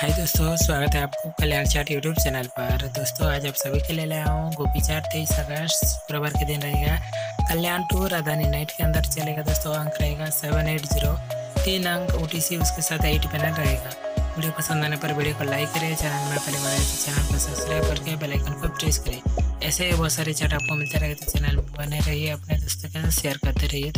हाय दोस्तों, स्वागत है आपको कल्याण चाट यूट्यूब चैनल पर। दोस्तों, आज आप सभी के लिए लाया हूँ गोपी चाट तेईस अगस्त, शुक्रवार के दिन रहेगा। कल्याण टू राजधानी नाइट के अंदर चलेगा दोस्तों, अंक रहेगा सेवन एट ज़ीरो तीन अंक ओ उसके साथ एट पैनल रहेगा। वीडियो पसंद आने पर वीडियो को लाइक करें, चैनल में पहले बार तो चैनल को सब्सक्राइब करके बेलाइकन को प्रेस करें। ऐसे ही बहुत सारे चाट आपको मिलते रहेगा तो चैनल बने रहिए, अपने दोस्तों के साथ शेयर करते रहिए।